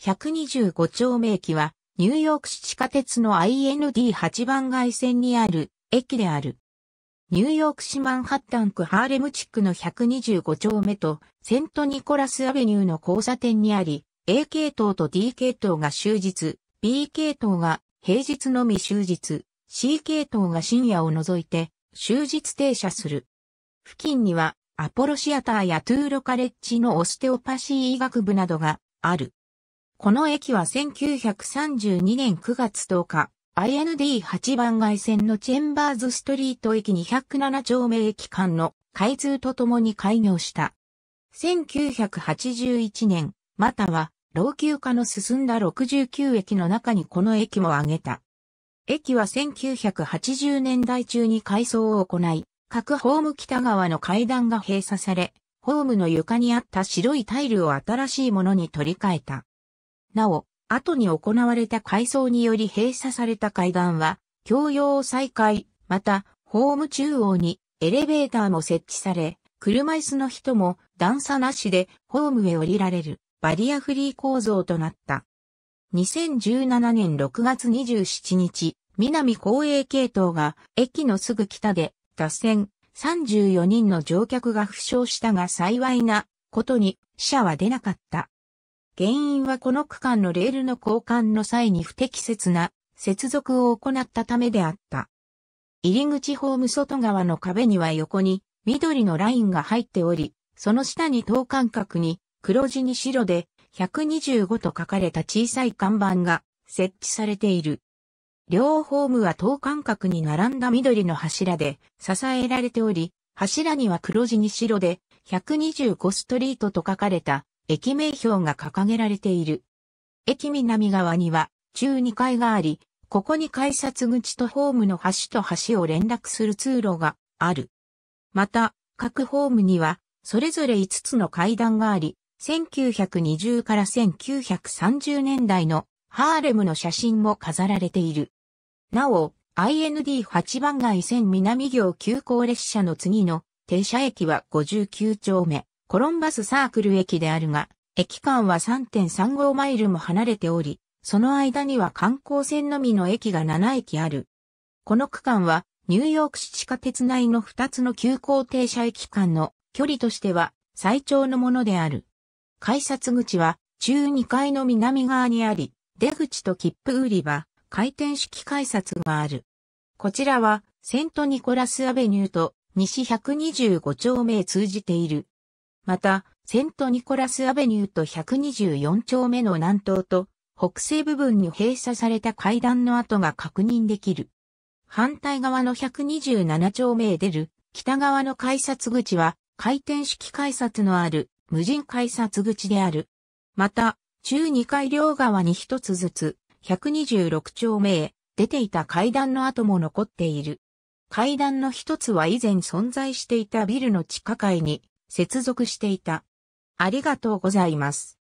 125丁目駅は、ニューヨーク市地下鉄の IND8 番街線にある駅である。ニューヨーク市マンハッタン区ハーレム地区の125丁目とセントニコラスアベニューの交差点にあり、A 系統と D 系統が終日、B 系統が平日のみ終日、C 系統が深夜を除いて終日停車する。付近にはアポロシアターやトゥーロカレッジのオステオパシー医学部などがある。この駅は1932年9月10日、IND8 番街線のチェンバーズストリート駅207丁目駅間の開通とともに開業した。1981年、または老朽化の進んだ69駅の中にこの駅も挙げた。駅は1980年代中に改装を行い、各ホーム北側の階段が閉鎖され、ホームの床にあった白いタイルを新しいものに取り替えた。なお、後に行われた改装により閉鎖された階段は、共用再開、また、ホーム中央にエレベーターも設置され、車椅子の人も段差なしでホームへ降りられるバリアフリー構造となった。2017年6月27日、南公営系統が駅のすぐ北で脱線、34人の乗客が負傷したが幸いなことに死者は出なかった。原因はこの区間のレールの交換の際に不適切な接続を行ったためであった。入り口ホーム外側の壁には横に緑のラインが入っており、その下に等間隔に黒地に白で125と書かれた小さい看板が設置されている。両ホームは等間隔に並んだ緑の柱で支えられており、柱には黒字に白で125ストリートと書かれた駅名標が掲げられている。駅南側には中2階があり、ここに改札口とホームの端と端を連絡する通路がある。また、各ホームにはそれぞれ5つの階段があり、1920から1930年代のハーレムの写真も飾られている。なお、IND8 番街線南行急行列車の次の停車駅は59丁目、コロンバスサークル駅であるが、駅間は3.35マイルも離れており、その間には観光線のみの駅が7駅ある。この区間はニューヨーク市地下鉄内の2つの急行停車駅間の距離としては最長のものである。改札口は中2階の南側にあり、出口と切符売り場、回転式改札がある。こちらはセントニコラスアベニューと西125丁目へ通じている。また、セントニコラスアベニューと124丁目の南東と北西部分に閉鎖された階段の跡が確認できる。反対側の127丁目へ出る北側の改札口は回転式改札のある無人改札口である。また、中2階両側に一つずつ126丁目へ出ていた階段の跡も残っている。階段の一つは以前存在していたビルの地下階に接続していた。ありがとうございます。